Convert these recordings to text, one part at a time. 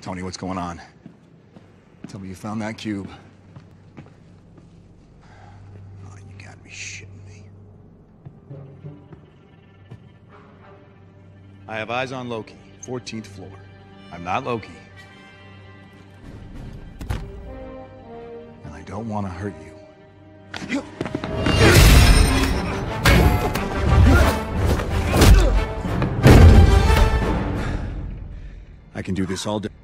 Tony, what's going on? Tell me you found that cube. Oh, you gotta be shitting me. I have eyes on Loki, 14th floor. I'm not Loki. And I don't want to hurt you. I can do this all day.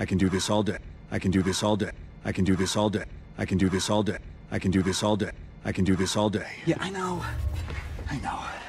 I can do this all day. I can do this all day. I can do this all day. I can do this all day. I can do this all day. I can do this all day. Yeah, I know. I know.